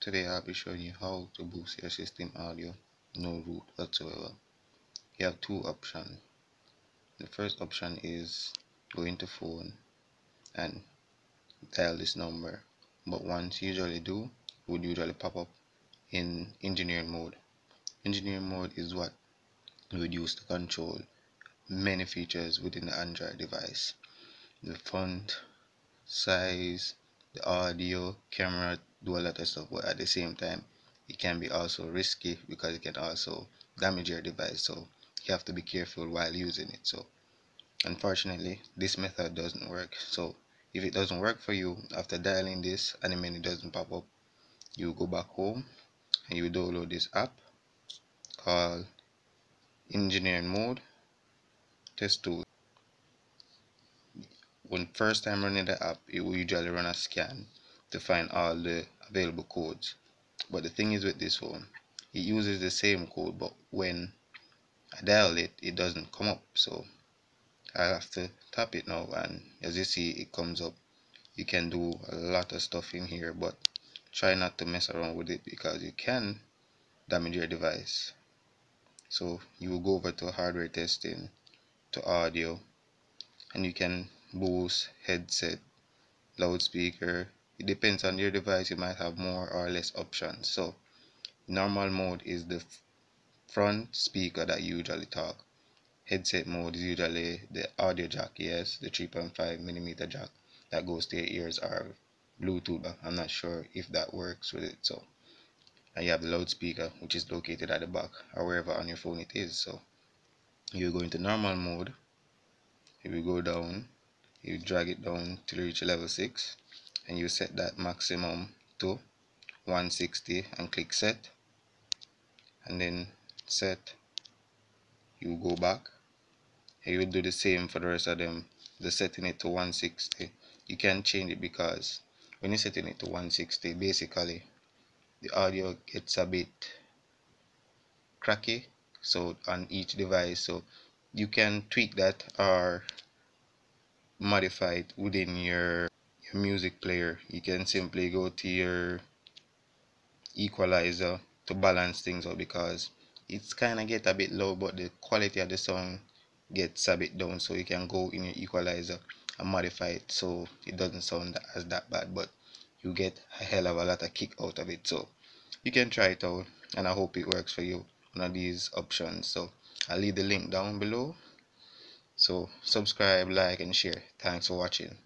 today I'll be showing you how to boost your system audio no root whatsoever. You have two options. The first option is go into phone and dial this number. But once you usually do it would usually pop up in engineering mode. Engineering mode is what you would use to control. Many features within the Android device. The font size the audio camera do a lot of stuff but at the same time it can be also risky because it can also damage your device so you have to be careful while using it. So unfortunately this method doesn't work. So if it doesn't work for you after dialing this and the menu doesn't pop up you go back home and you download this app called engineering mode test tool when first time running the app it will usually run a scan to find all the available codes. But the thing is with this one it uses the same code but when I dial it it doesn't come up. So I have to tap it now and as you see it comes up. You can do a lot of stuff in here but try not to mess around with it because you can damage your device. So you will go over to hardware testing to audio and you can boost headset loudspeaker. It depends on your device. You might have more or less options. So normal mode is the front speaker that you usually talk. Headset mode is usually the audio jack yes the 3.5 millimeter jack that goes to your ears or bluetooth i'm not sure if that works with it. So and you have the loudspeaker which is located at the back or wherever on your phone it is. So you go into normal mode. If you go down you drag it down to reach level 6 and you set that maximum to 160 and click set. And then set you go back and you do the same for the rest of them. The setting it to 160 you can change it because when you're setting it to 160 basically the audio gets a bit cracky so on each device. So you can tweak that or modify it within your your music player. You can simply go to your equalizer to balance things out because it's kind of get a bit low but the quality of the song gets a bit down so you can go in your equalizer and modify it so it doesn't sound as that bad but you get a hell of a lot of kick out of it. So you can try it out and I hope it works for you one of these options. So I'll leave the link down below so subscribe like and share. Thanks for watching